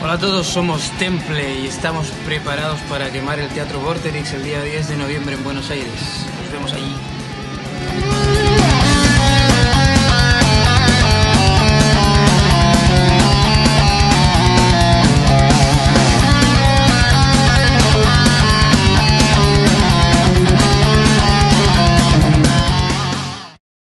Hola a todos, somos Temple y estamos preparados para quemar el Teatro Vorterix el día 10 de noviembre en Buenos Aires. Nos vemos allí.